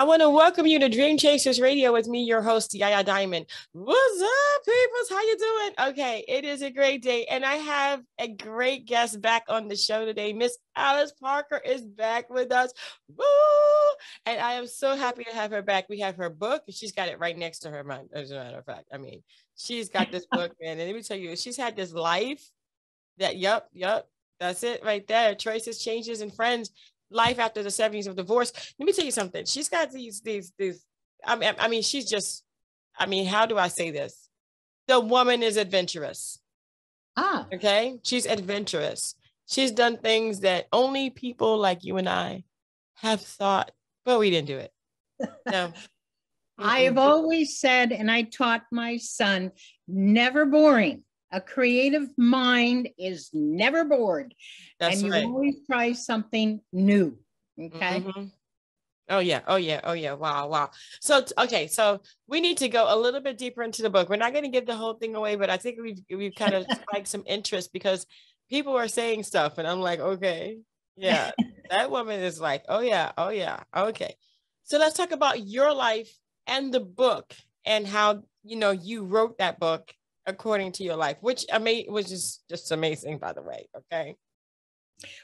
I want to welcome you to Dream Chasers Radio with me, your host, Yaya Diamond. What's up, peoples? How you doing? Okay, it is a great day, and I have a great guest back on the show today. Miss Alice Parker is back with us. Woo! And I am so happy to have her back. We have her book, she's got it right next to her, as a matter of fact. I mean, she's got this book, man. And let me tell you, she's had this life that, yep, yep, that's it right there. Choices, changes, and friends life after the 70s of divorce. Let me tell you something. She's got these, these, these. I mean, I mean, she's just, I mean, how do I say this? The woman is adventurous. Ah. Okay. She's adventurous. She's done things that only people like you and I have thought, but we didn't do it. No. I have always said, and I taught my son, never boring. A creative mind is never bored. That's and you right. always try something new. Okay. Mm-hmm. Oh yeah, oh yeah, oh yeah. Wow, wow. So okay, so we need to go a little bit deeper into the book. We're not going to give the whole thing away, but I think we've we've kind of spiked some interest because people are saying stuff, and I'm like, okay, yeah, that woman is like, oh yeah, oh yeah, okay. So let's talk about your life and the book and how you know you wrote that book according to your life, which I mean was just just amazing, by the way. Okay.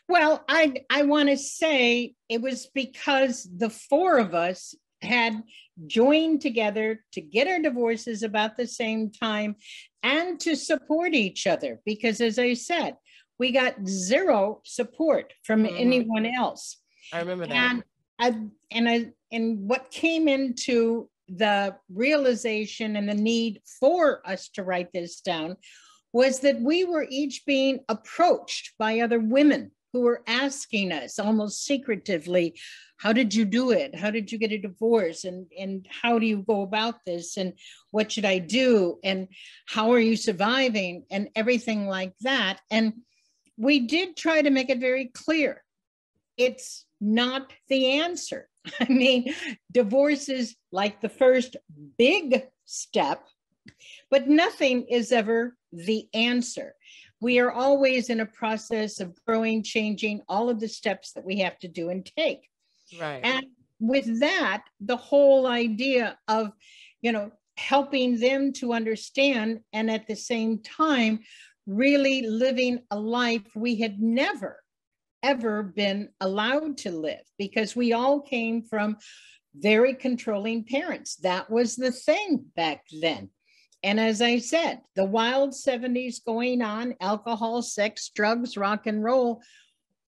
Well, I I want to say it was because the four of us had joined together to get our divorces about the same time and to support each other because as I said, we got zero support from mm-hmm. anyone else. I remember that. And I and I and what came into the realization and the need for us to write this down was that we were each being approached by other women who were asking us almost secretively how did you do it? How did you get a divorce? And and how do you go about this? And what should i do? And how are you surviving? And everything like that. And we did try to make it very clear. It's not the answer. I mean, divorce is like the first big step, but nothing is ever the answer. We are always in a process of growing, changing all of the steps that we have to do and take. Right. And with that, the whole idea of, you know, helping them to understand and at the same time, really living a life we had never ever been allowed to live because we all came from very controlling parents. That was the thing back then. And as I said, the wild 70s going on, alcohol, sex, drugs, rock and roll.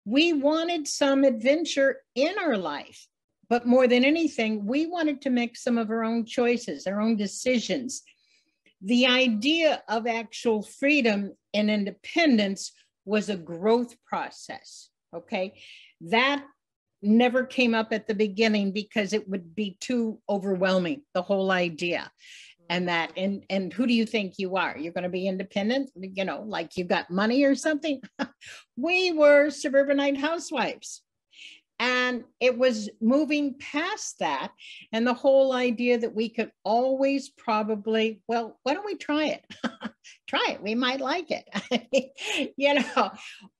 We wanted some adventure in our life. But more than anything, we wanted to make some of our own choices, our own decisions. The idea of actual freedom and independence was a growth process. Okay. That never came up at the beginning because it would be too overwhelming, the whole idea. And that, and and who do you think you are? You're going to be independent, you know, like you've got money or something. we were suburbanite housewives. And it was moving past that and the whole idea that we could always probably, well, why don't we try it? try it. We might like it. you know,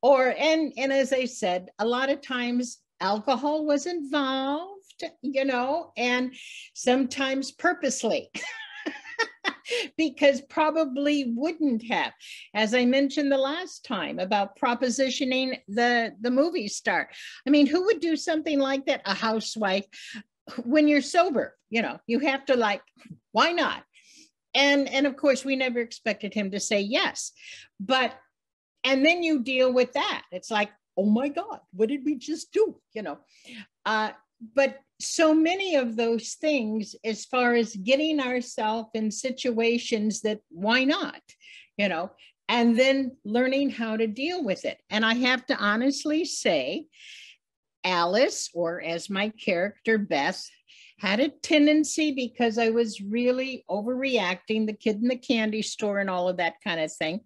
or and and as I said, a lot of times alcohol was involved, you know, and sometimes purposely. because probably wouldn't have. As I mentioned the last time about propositioning the, the movie star. I mean, who would do something like that? A housewife when you're sober, you know, you have to like, why not? And and of course, we never expected him to say yes. But and then you deal with that. It's like, oh my God, what did we just do? You know. Uh, but so many of those things as far as getting ourselves in situations that why not you know and then learning how to deal with it and i have to honestly say alice or as my character beth had a tendency because i was really overreacting the kid in the candy store and all of that kind of thing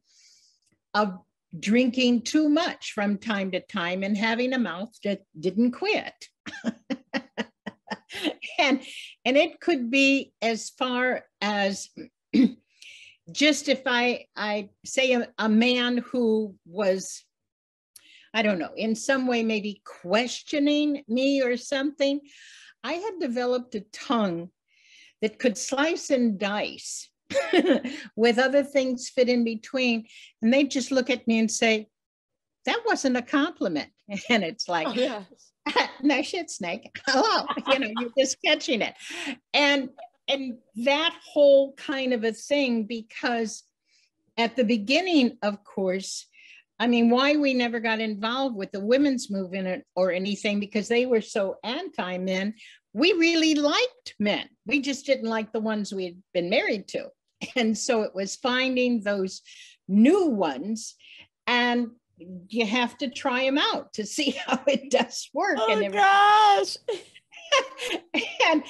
of drinking too much from time to time and having a mouth that didn't quit. And and it could be as far as just if I I say a, a man who was I don't know, in some way maybe questioning me or something, I had developed a tongue that could slice and dice with other things fit in between. And they'd just look at me and say, that wasn't a compliment. And it's like, oh, yeah. no shit, snake. Hello. you know, you're just catching it. And and that whole kind of a thing, because at the beginning, of course, I mean, why we never got involved with the women's movement or anything because they were so anti men. We really liked men. We just didn't like the ones we had been married to. And so it was finding those new ones. And you have to try them out to see how it does work. Oh and gosh. and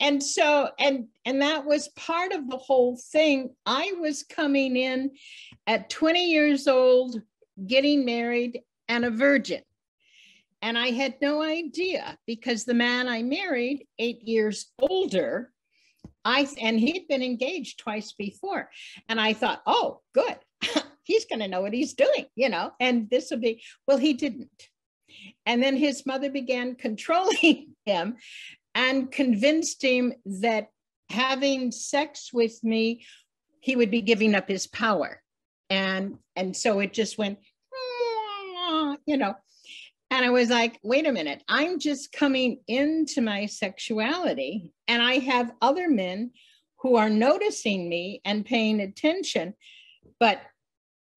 and so and and that was part of the whole thing i was coming in at 20 years old getting married and a virgin. And i had no idea because the man i married 8 years older i and he'd been engaged twice before. And i thought oh good. He's going to know what he's doing you know and this will be well he didn't. And then his mother began controlling him and convinced him that having sex with me, he would be giving up his power. And, and so it just went, Ah, you know. And I was like, wait a minute, I'm just coming into my sexuality, and I have other men who are noticing me and paying attention, but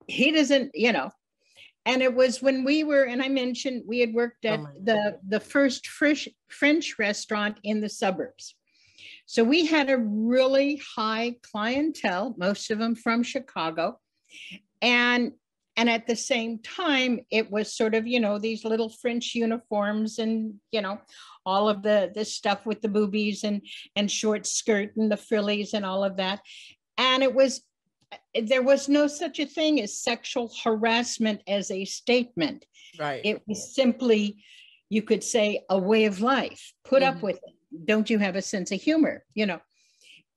he doesn't, you know, and it was when we were and i mentioned we had worked oh at oh the the first french french restaurant in the suburbs. So we had a really high clientele most of them from chicago. And and at the same time it was sort of you know these little french uniforms and you know all of the the stuff with the boobies and and short skirt and the frillies and all of that and it was there was no such a thing as sexual harassment as a statement. Right. It was simply, you could say, a way of life. Put mm-hmm. up with it. Don't you have a sense of humor? You know.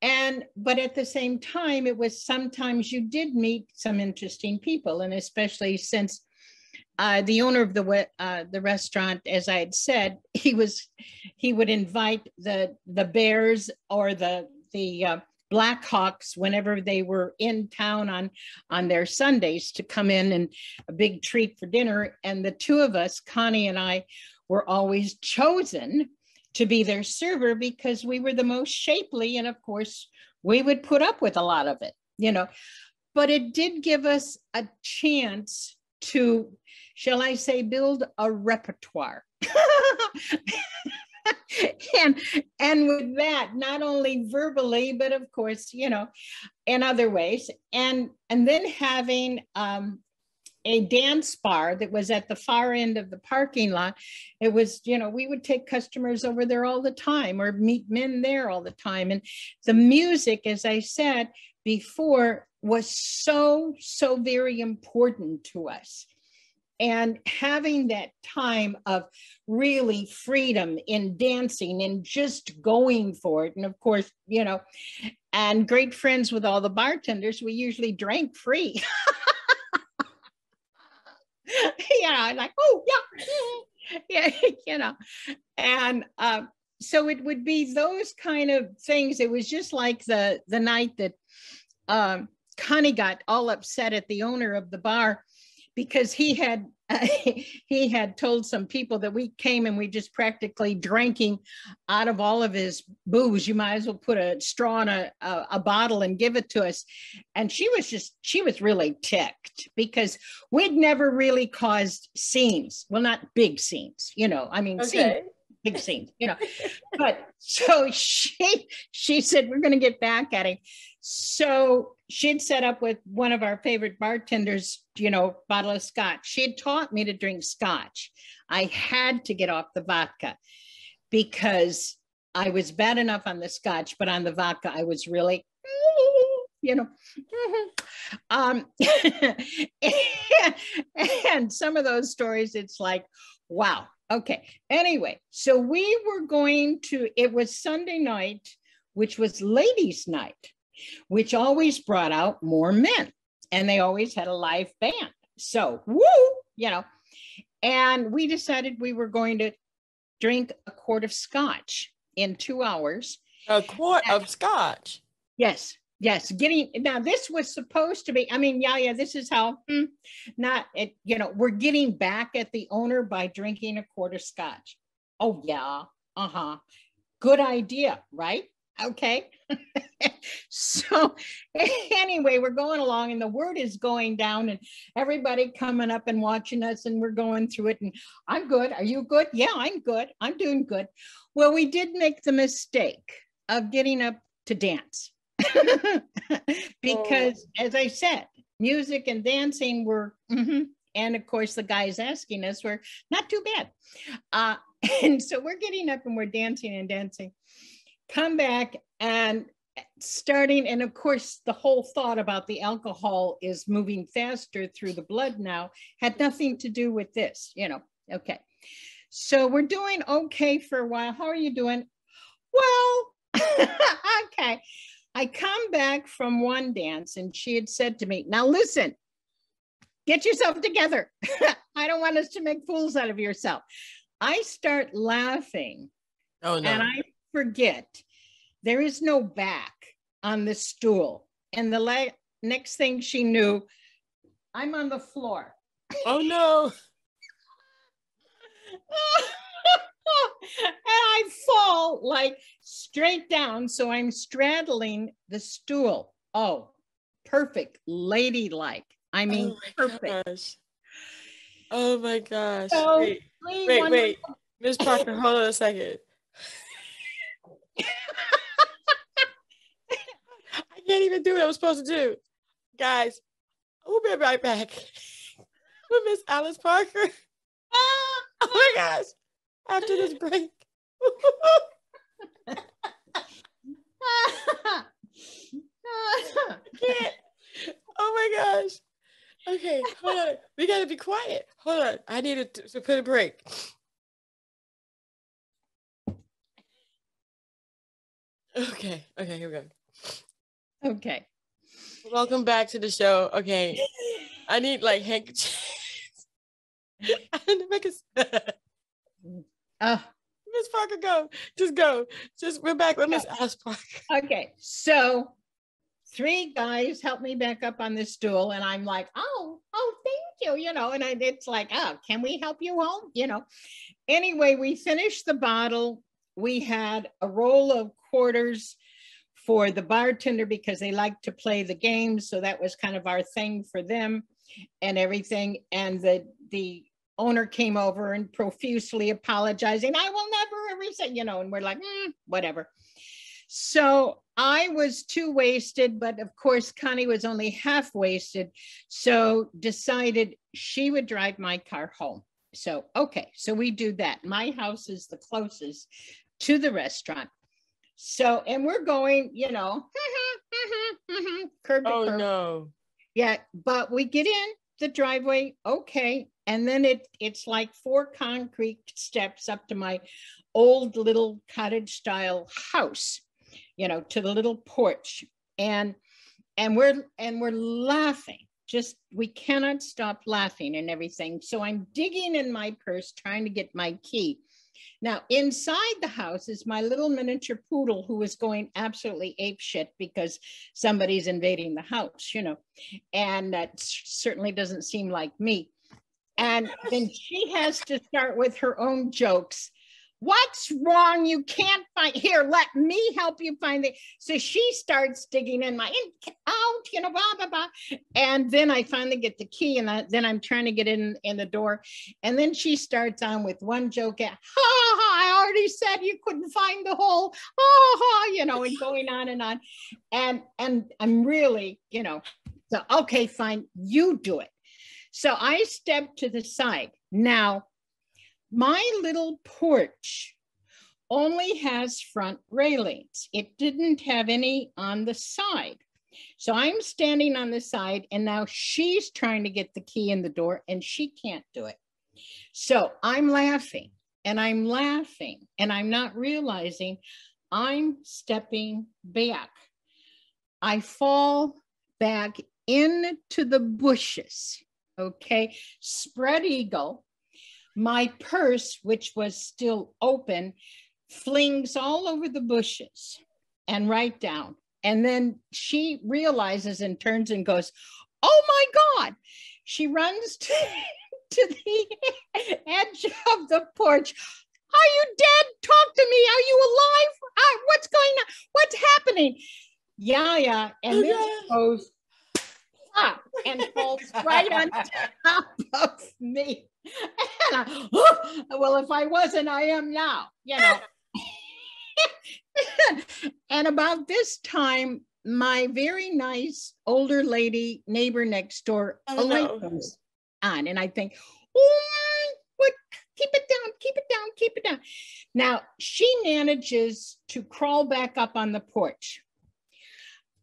And but at the same time, it was sometimes you did meet some interesting people, and especially since uh, the owner of the uh, the restaurant, as I had said, he was he would invite the the bears or the the uh, Blackhawks whenever they were in town on on their Sundays to come in and a big treat for dinner. And the two of us, Connie and I, were always chosen to be their server because we were the most shapely, and of course, we would put up with a lot of it, you know. But it did give us a chance to, shall I say, build a repertoire. and and with that not only verbally but of course you know in other ways and and then having um a dance bar that was at the far end of the parking lot. It was, you know, we would take customers over there all the time or meet men there all the time. And the music, as I said before, was so, so very important to us and having that time of really freedom in dancing and just going for it and of course you know and great friends with all the bartenders we usually drank free yeah like oh yeah. Yeah you know. And uh, so it would be those kind of things. It was just like the the night that um, connie got all upset at the owner of the bar because he had uh, he had told some people that we came and we just practically drinking out of all of his booze. You might as well put a straw in a, a, a, bottle and give it to us. And she was just, she was really ticked because we'd never really caused scenes. Well, not big scenes, you know, I mean, okay. scenes, big scenes, you know. but so she, she said, we're going to get back at him. So she'd set up with one of our favorite bartenders, you know, bottle of scotch. She had taught me to drink scotch. I had to get off the vodka because I was bad enough on the scotch, but on the vodka, I was really, you know. um, and some of those stories, it's like, wow. Okay. Anyway, so we were going to, it was Sunday night, which was ladies' night which always brought out more men. And they always had a live band. So, woo, you know. And we decided we were going to drink a quart of scotch in two hours. A quart and, of scotch? Yes. Yes, getting now. This was supposed to be. I mean, yeah, yeah. This is how. Hmm, not it. You know, we're getting back at the owner by drinking a quart of scotch. Oh yeah. Uh huh. Good idea, right? Okay. so anyway, we're going along and the word is going down and everybody coming up and watching us and we're going through it and I'm good. Are you good? Yeah, I'm good. I'm doing good. Well, we did make the mistake of getting up to dance. because oh. as I said, music and dancing were mm-hmm, and of course the guys asking us were not too bad. Uh, and so we're getting up and we're dancing and dancing come back and starting and of course the whole thought about the alcohol is moving faster through the blood now had nothing to do with this you know. Okay. So we're doing okay for a while. How are you doing? Well okay. I come back from one dance and she had said to me now listen get yourself together. I don't want us to make fools out of yourself. I start laughing. Oh no. And i forget there is no back on the stool. And the la- next thing she knew, I'm on the floor. Oh no. and I fall like straight down. So I'm straddling the stool. Oh, perfect. Ladylike. I oh, mean, oh perfect. Gosh. Oh my gosh. So, wait, wait, wait. Miss Parker, hold on a second. Can't even do what I was supposed to do. Guys, we'll be right back with Miss Alice Parker. oh my gosh. After this break. can't. Oh my gosh. Okay, hold on. We gotta be quiet. Hold on. I need to, to put a break. Okay, okay, here we go. Okay. Welcome back to the show. Okay. I need like handkerchiefs. make uh, Miss Parker, go. Just go. Just we're back. Let Miss Alice Parker. Okay. So three guys help me back up on this stool, and I'm like, oh, oh, thank you. You know, and I, it's like, oh, can we help you home? You know. Anyway, we finished the bottle. We had a roll of quarters for the bartender because they like to play the games. So that was kind of our thing for them and everything. And the the owner came over and profusely apologizing. I will never ever say, you know, and we're like, mm, whatever. So I was too wasted, but of course, Connie was only half wasted. So decided she would drive my car home. So, okay, so we do that. My house is the closest to the restaurant. So, and we're going, you know, curb to oh, curb. no. Yeah, but we get in the driveway, okay, and then it it's like four concrete steps up to my old little cottage style house, you know, to the little porch, and and we're and we're laughing. Just we cannot stop laughing and everything. So I'm digging in my purse trying to get my key now, inside the house is my little miniature poodle who is going absolutely ape shit because somebody's invading the house, you know, and that certainly doesn't seem like me. And then she has to start with her own jokes What's wrong? You can't find here. Let me help you find it. So she starts digging in my in, out, you know, blah blah blah. And then I finally get the key, and I, then I'm trying to get in in the door, and then she starts on with one joke. At, ha, ha, I already said you couldn't find the hole. Ha ha, you know, and going on and on, and and I'm really, you know, so okay, fine, you do it. So I step to the side now my little porch only has front railings. It didn't have any on the side. So I'm standing on the side and now she's trying to get the key in the door and she can't do it. So I'm laughing and I'm laughing and I'm not realizing I'm stepping back I fall back into the bushes. Okay. Spread eagle. My purse, which was still open, flings all over the bushes and right down. And then she realizes and turns and goes, Oh my God. She runs to, to the edge of the porch. Are you dead? Talk to me. Are you alive? Uh, what's going on? What's happening? Yeah, yeah. And this goes up and falls right on top of me. And I, oh, well, if I wasn't, I am now, you know. and about this time, my very nice older lady neighbor next door oh, no. comes on, and I think, oh, what? Keep it down, keep it down, keep it down. Now she manages to crawl back up on the porch.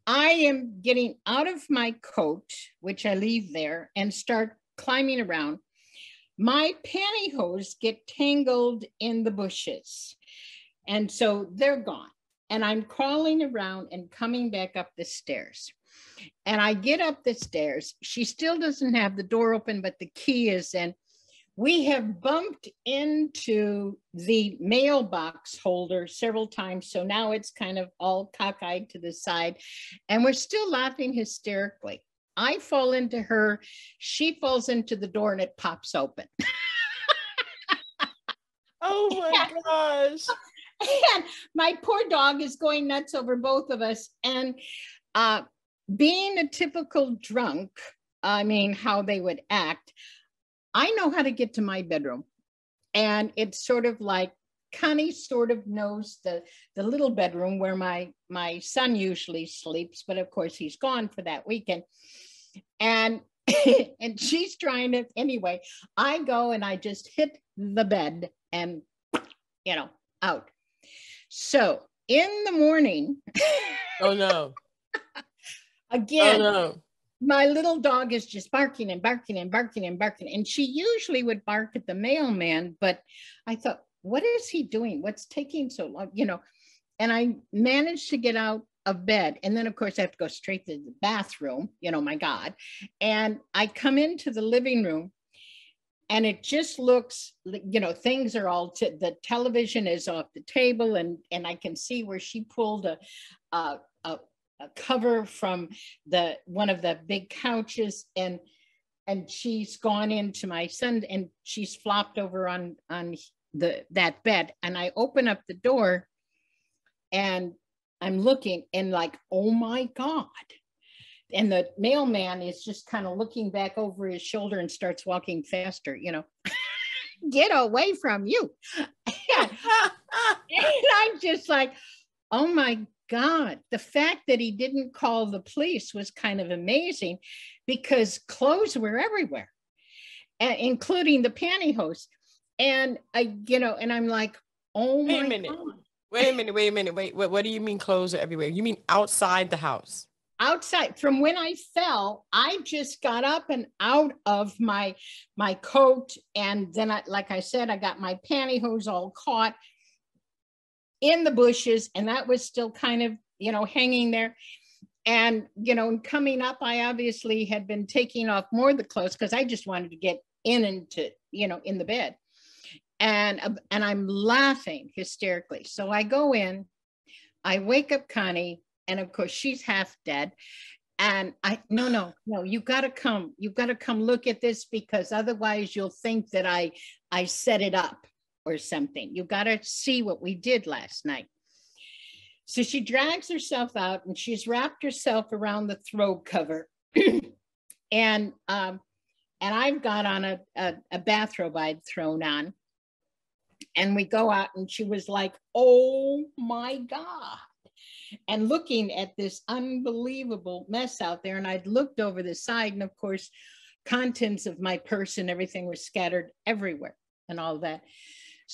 I am getting out of my coat, which I leave there, and start climbing around. My pantyhose get tangled in the bushes. And so they're gone. And I'm crawling around and coming back up the stairs. And I get up the stairs. She still doesn't have the door open, but the key is in. We have bumped into the mailbox holder several times. So now it's kind of all cockeyed to the side. And we're still laughing hysterically. I fall into her. She falls into the door and it pops open. oh my gosh and my poor dog is going nuts over both of us. And uh, being a typical drunk, I mean, how they would act, I know how to get to my bedroom. And it's sort of like Connie sort of knows the, the little bedroom where my, my son usually sleeps, but of course he's gone for that weekend. And and she's trying to anyway. I go and I just hit the bed and you know out. So in the morning. oh no. again. Oh no. My little dog is just barking and barking and barking and barking. And she usually would bark at the mailman, but I thought, what is he doing? What's taking so long? You know, and I managed to get out of bed. And then, of course, I have to go straight to the bathroom, you know, my God. And I come into the living room and it just looks you know things are all t- the television is off the table and and i can see where she pulled a, a, a, a cover from the one of the big couches and and she's gone into my son and she's flopped over on on the that bed and i open up the door and i'm looking and like oh my god and the mailman is just kind of looking back over his shoulder and starts walking faster, you know. Get away from you. and I'm just like, oh my God. The fact that he didn't call the police was kind of amazing because clothes were everywhere, including the pantyhose. And I, you know, and I'm like, oh wait a minute. God. Wait a minute, wait a minute, wait, what, what do you mean clothes are everywhere? You mean outside the house? outside from when I fell, I just got up and out of my my coat. And then I, like I said, I got my pantyhose all caught in the bushes, and that was still kind of, you know, hanging there. And, you know, coming up, I obviously had been taking off more of the clothes because I just wanted to get in into, you know, in the bed. And, uh, and I'm laughing hysterically. So I go in, I wake up Connie, and of course she's half dead and i no no no you got to come you got to come look at this because otherwise you'll think that i i set it up or something you got to see what we did last night so she drags herself out and she's wrapped herself around the throat cover and um and i've got on a, a, a bathrobe i'd thrown on and we go out and she was like oh my god and looking at this unbelievable mess out there. And I'd looked over the side, and of course, contents of my purse and everything were scattered everywhere and all that.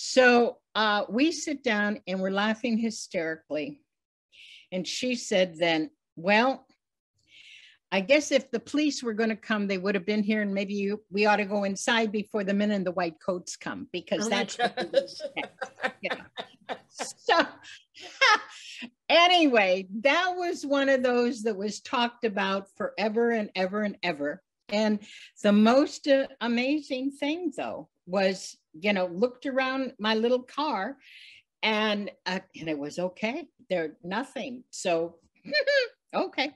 So uh, we sit down and we're laughing hysterically. And she said, then, well, I guess if the police were going to come, they would have been here, and maybe you, we ought to go inside before the men in the white coats come because oh that's. so anyway, that was one of those that was talked about forever and ever and ever. And the most uh, amazing thing, though, was you know looked around my little car, and uh, and it was okay. There nothing. So okay,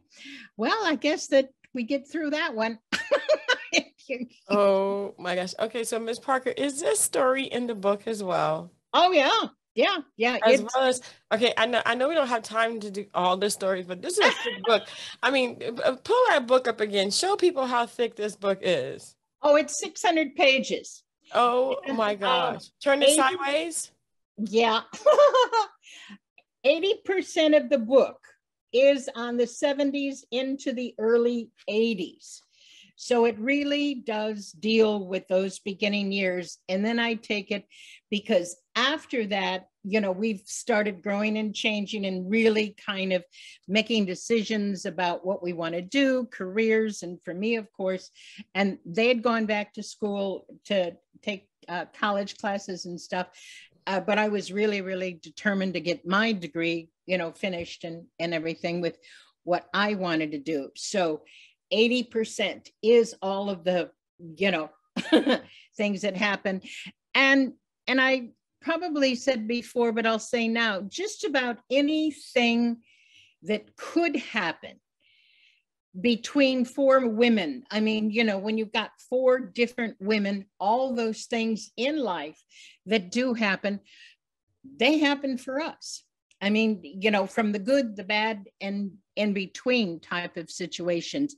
well, I guess that we get through that one. oh my gosh. Okay, so Miss Parker, is this story in the book as well? Oh yeah. Yeah, yeah. As well as okay, I know I know we don't have time to do all the stories, but this is a thick book. I mean, uh, pull that book up again. Show people how thick this book is. Oh, it's 600 pages. Oh my gosh. Turn it 80, sideways. Yeah. 80% of the book is on the 70s into the early 80s. So it really does deal with those beginning years. And then I take it because after that, you know, we've started growing and changing and really kind of making decisions about what we want to do, careers. And for me, of course, and they had gone back to school to take uh, college classes and stuff. Uh, but I was really, really determined to get my degree, you know, finished and, and everything with what I wanted to do. So 80% is all of the, you know, things that happen. And and I probably said before, but I'll say now, just about anything that could happen between four women. I mean, you know, when you've got four different women, all those things in life that do happen, they happen for us. I mean, you know, from the good, the bad, and in between type of situations.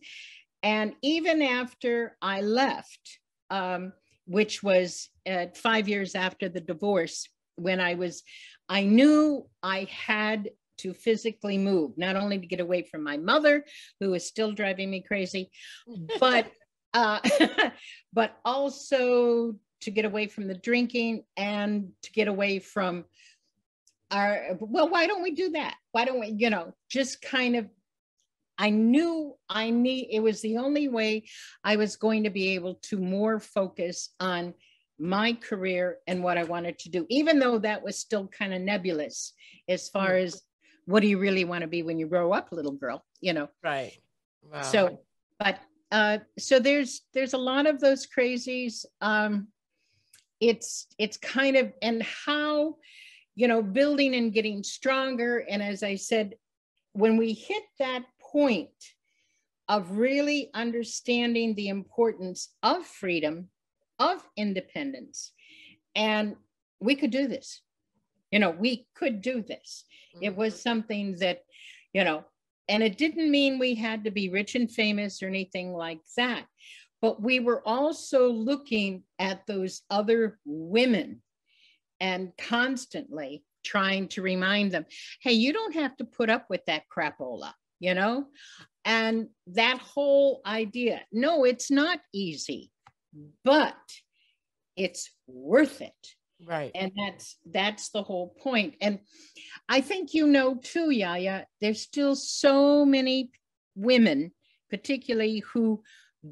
And even after I left, um, which was uh, five years after the divorce, when I was, I knew I had to physically move, not only to get away from my mother, who is still driving me crazy, but uh, but also to get away from the drinking and to get away from our well why don't we do that? Why don't we you know just kind of i knew i need it was the only way i was going to be able to more focus on my career and what i wanted to do even though that was still kind of nebulous as far as what do you really want to be when you grow up little girl you know right wow. so but uh so there's there's a lot of those crazies um it's it's kind of and how you know, building and getting stronger. And as I said, when we hit that point of really understanding the importance of freedom, of independence, and we could do this. You know, we could do this. It was mm-hmm. something that, you know, and it didn't mean we had to be rich and famous or anything like that. But we were also looking at those other women and constantly trying to remind them, hey, you don't have to put up with that crapola, you know? And that whole idea, no, it's not easy, but it's worth it. Right. And that's that's the whole point. And I think you know too, Yaya, there's still so many women, particularly who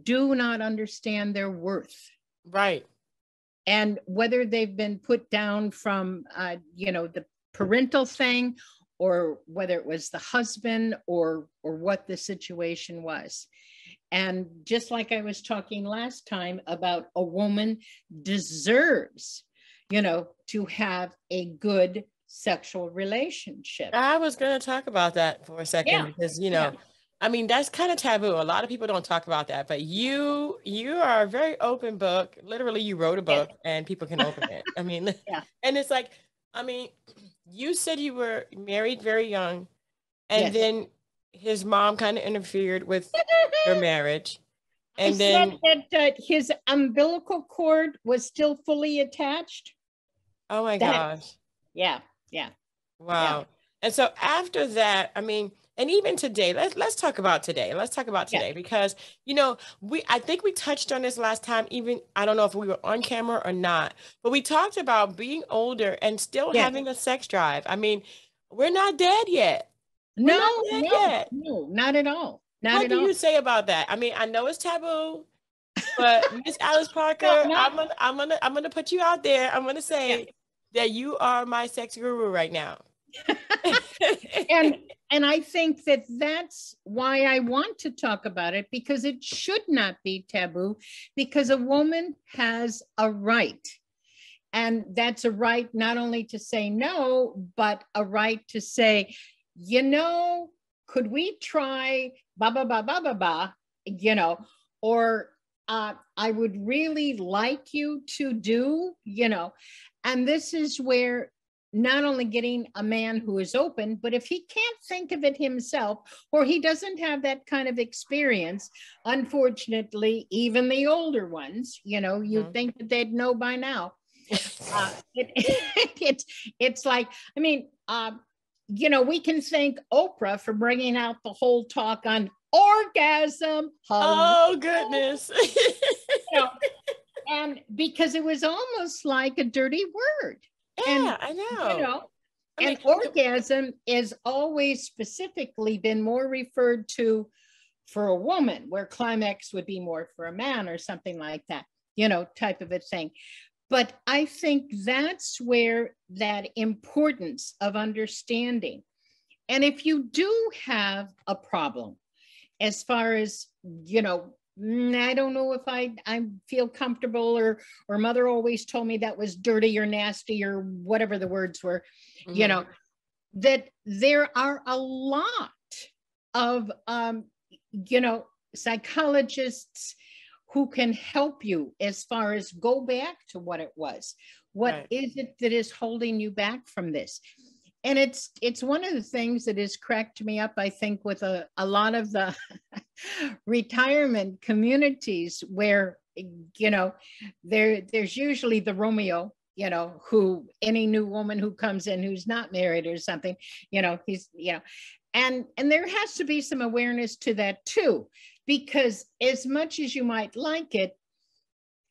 do not understand their worth. Right and whether they've been put down from uh, you know the parental thing or whether it was the husband or or what the situation was and just like i was talking last time about a woman deserves you know to have a good sexual relationship i was going to talk about that for a second yeah. because you know yeah I mean, that's kind of taboo. A lot of people don't talk about that, but you you are a very open book. Literally, you wrote a book yeah. and people can open it. I mean, yeah. and it's like, I mean, you said you were married very young, and yes. then his mom kind of interfered with your marriage. And I then said that uh, his umbilical cord was still fully attached. Oh my that, gosh. Yeah, yeah. Wow. Yeah. And so after that, I mean, and even today let's let's talk about today let's talk about today yeah. because you know we i think we touched on this last time even i don't know if we were on camera or not but we talked about being older and still yeah. having a sex drive i mean we're not dead yet no not no, no not at all not what at do all. you say about that i mean i know it's taboo but miss alice parker no, no. i'm gonna i'm gonna i'm gonna put you out there i'm gonna say yeah. that you are my sex guru right now and and I think that that's why I want to talk about it because it should not be taboo because a woman has a right. And that's a right not only to say no, but a right to say, you know, could we try ba ba ba ba ba ba, you know, or uh, I would really like you to do, you know, and this is where not only getting a man who is open, but if he can't think of it himself or he doesn't have that kind of experience, unfortunately, even the older ones, you know, you mm-hmm. think that they'd know by now. uh, it, it, it's like, I mean, uh, you know, we can thank Oprah for bringing out the whole talk on orgasm. Oh, goodness. you know, and because it was almost like a dirty word. Yeah, and, I know. You know, I and mean, orgasm is always specifically been more referred to for a woman, where climax would be more for a man or something like that, you know, type of a thing. But I think that's where that importance of understanding. And if you do have a problem, as far as, you know, Mm, I don't know if I I feel comfortable or or mother always told me that was dirty or nasty or whatever the words were, mm-hmm. you know, that there are a lot of um, you know, psychologists who can help you as far as go back to what it was. What right. is it that is holding you back from this? and it's it's one of the things that has cracked me up i think with a, a lot of the retirement communities where you know there there's usually the romeo you know who any new woman who comes in who's not married or something you know he's you know and and there has to be some awareness to that too because as much as you might like it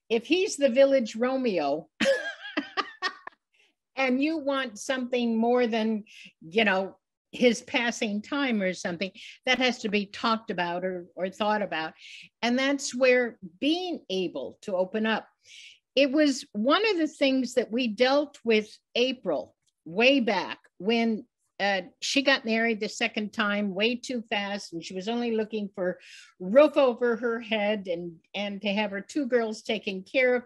if he's the village romeo and you want something more than you know his passing time or something that has to be talked about or, or thought about. And that's where being able to open up. It was one of the things that we dealt with april way back when uh, she got married the second time way too fast and she was only looking for roof over her head and and to have her two girls taken care of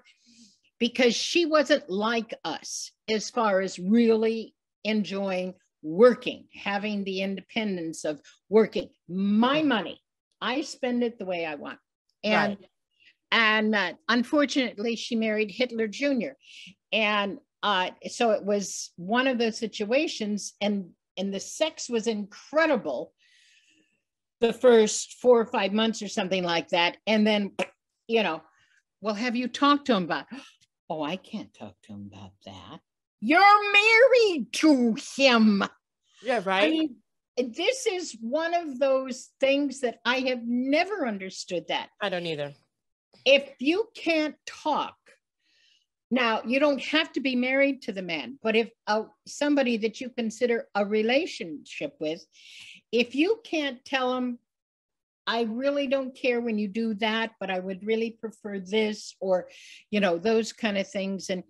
because she wasn't like us as far as really enjoying working, having the independence of working. My mm-hmm. money, I spend it the way I want. And right. and uh, unfortunately, she married Hitler Jr. And uh, so it was one of those situations, and and the sex was incredible the first four or five months or something like that. And then, you know, well, have you talked to him about? Oh, I can't talk to him about that. You're married to him. Yeah, right. I mean, this is one of those things that I have never understood that. I don't either. If you can't talk, now you don't have to be married to the man, but if uh, somebody that you consider a relationship with, if you can't tell him, I really don't care when you do that, but I would really prefer this, or, you know, those kind of things. And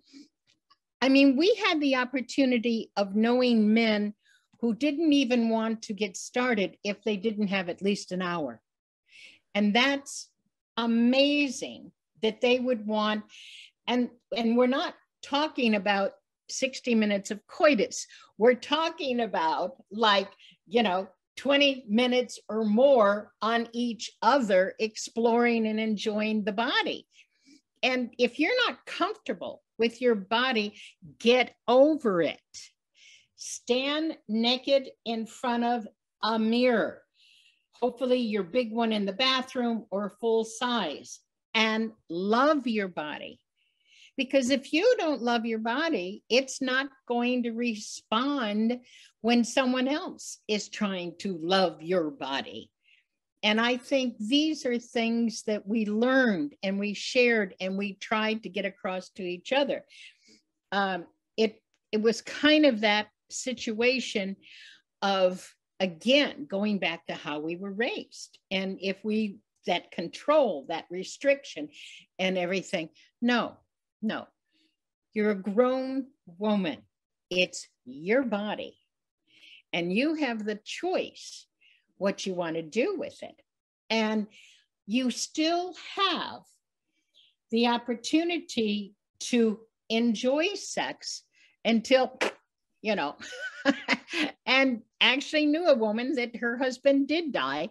I mean, we had the opportunity of knowing men who didn't even want to get started if they didn't have at least an hour. And that's amazing that they would want and and we're not talking about 60 minutes of coitus. We're talking about like, you know, 20 minutes or more on each other exploring and enjoying the body. And if you're not comfortable with your body, get over it. Stand naked in front of a mirror, hopefully, your big one in the bathroom or full size, and love your body. Because if you don't love your body, it's not going to respond when someone else is trying to love your body. And I think these are things that we learned and we shared and we tried to get across to each other. Um, it it was kind of that situation of again going back to how we were raised and if we that control that restriction and everything no no you're a grown woman it's your body and you have the choice what you want to do with it. And you still have the opportunity to enjoy sex until, you know, and actually knew a woman that her husband did die.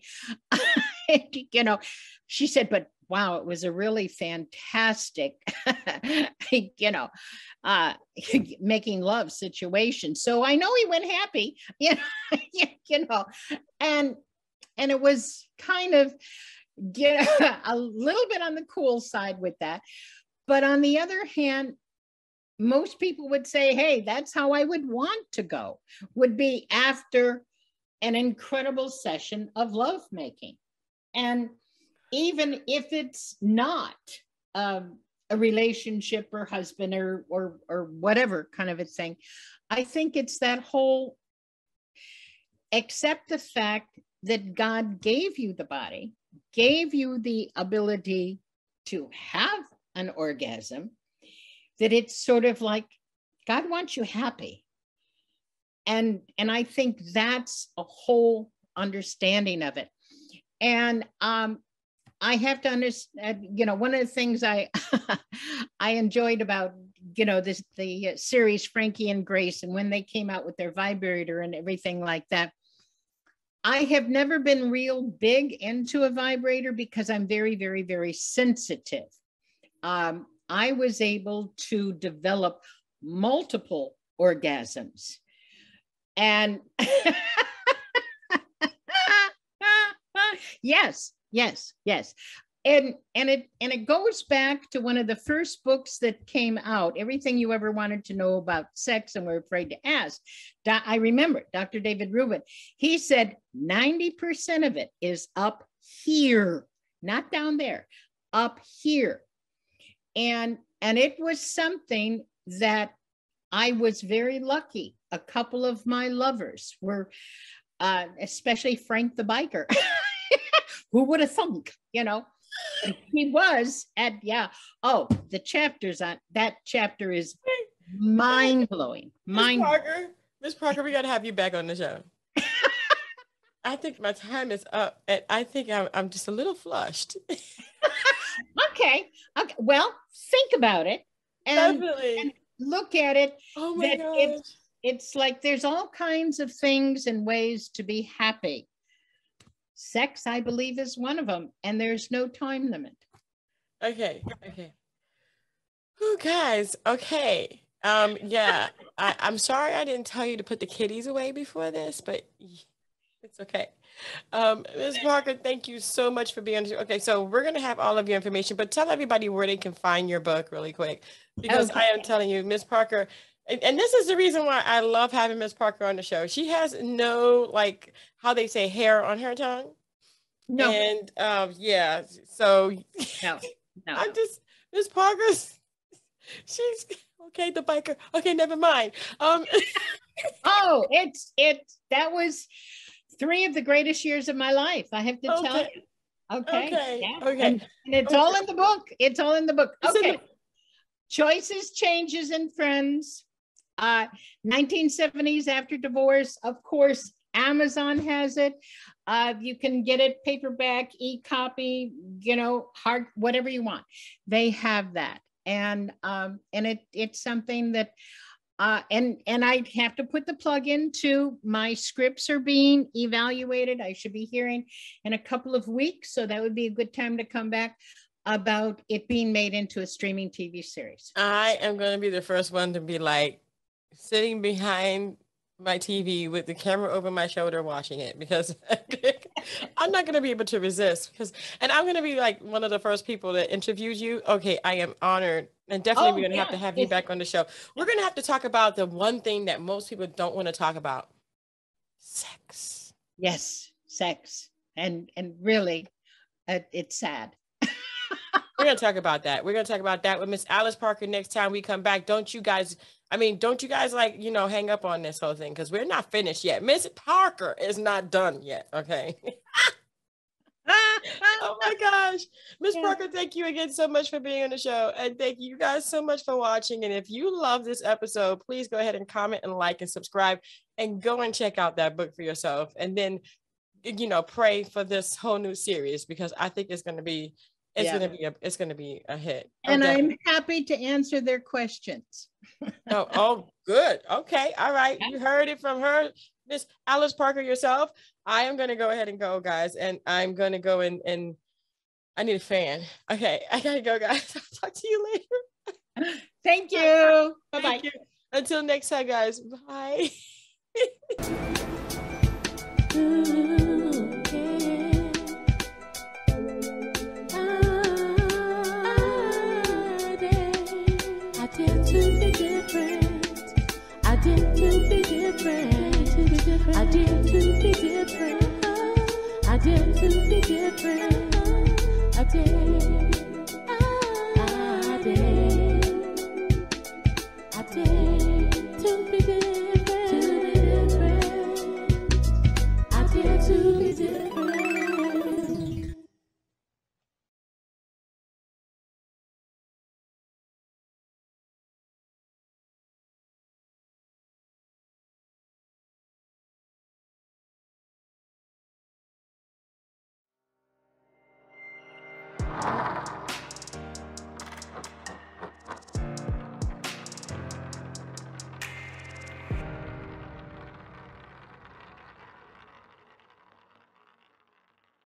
you know, she said, but wow, it was a really fantastic, you know, uh, making love situation. So I know he went happy, you know, and and it was kind of get a little bit on the cool side with that. But on the other hand, most people would say, hey, that's how I would want to go, would be after an incredible session of lovemaking. And even if it's not um, a relationship or husband or, or, or whatever kind of a thing, I think it's that whole accept the fact that God gave you the body, gave you the ability to have an orgasm, that it's sort of like God wants you happy. And, and I think that's a whole understanding of it. And um, I have to understand, you know, one of the things I I enjoyed about, you know, this the series Frankie and Grace and when they came out with their vibrator and everything like that. I have never been real big into a vibrator because I'm very, very, very sensitive. Um, I was able to develop multiple orgasms. And yes, yes, yes. And and it and it goes back to one of the first books that came out, everything you ever wanted to know about sex and were afraid to ask. I remember Dr. David Reuben. He said 90% of it is up here, not down there, up here and and it was something that I was very lucky. A couple of my lovers were, uh, especially Frank the biker. Who would have thunk? You know, he was at yeah. Oh, the chapters on that chapter is mind blowing. Mind. Miss Parker, Miss Parker, we got to have you back on the show. I think my time is up, and I think I'm, I'm just a little flushed. okay. Okay. Well, think about it and, and look at it. Oh my gosh. It's, it's like there's all kinds of things and ways to be happy. Sex, I believe, is one of them, and there's no time limit. Okay. Okay. Oh, guys. Okay. Um. Yeah. I, I'm sorry I didn't tell you to put the kitties away before this, but it's okay. Um, Ms. Parker, thank you so much for being on. Okay, so we're gonna have all of your information, but tell everybody where they can find your book really quick, because okay. I am telling you, Ms. Parker, and, and, this is the reason why I love having Miss Parker on the show. She has no like how they say hair on her tongue. No. And um, yeah, so no, no. I'm just Miss Parker's. She's okay. The biker. Okay, never mind. Um. oh, it's it. That was three of the greatest years of my life. I have to okay. tell you. Okay. Okay. Yeah. okay. And, and it's okay. all in the book. It's all in the book. Okay. The- Choices, changes, and friends. Uh, 1970s after divorce. Of course, Amazon has it. Uh, you can get it paperback, e-copy, you know, hard, whatever you want. They have that, and um, and it it's something that uh, and and I have to put the plug in too. My scripts are being evaluated. I should be hearing in a couple of weeks, so that would be a good time to come back about it being made into a streaming TV series. I am going to be the first one to be like sitting behind my TV with the camera over my shoulder watching it because I'm not going to be able to resist because and I'm going to be like one of the first people that interviews you. Okay, I am honored and definitely oh, we're going to yeah. have to have you back on the show. We're going to have to talk about the one thing that most people don't want to talk about. Sex. Yes, sex. And and really uh, it's sad. we're going to talk about that. We're going to talk about that with Miss Alice Parker next time we come back. Don't you guys I mean, don't you guys like, you know, hang up on this whole thing because we're not finished yet. Miss Parker is not done yet. Okay. oh my gosh. Miss yeah. Parker, thank you again so much for being on the show. And thank you guys so much for watching. And if you love this episode, please go ahead and comment and like and subscribe and go and check out that book for yourself. And then, you know, pray for this whole new series because I think it's going to be it's yeah. gonna be a it's gonna be a hit. Oh, and okay. I'm happy to answer their questions. oh, oh, good. Okay, all right. You heard it from her, Miss Alice Parker yourself. I am gonna go ahead and go, guys, and I'm gonna go and and I need a fan. Okay, I gotta go, guys. I'll talk to you later. Thank you. Bye bye. Until next time, guys. Bye. Different. I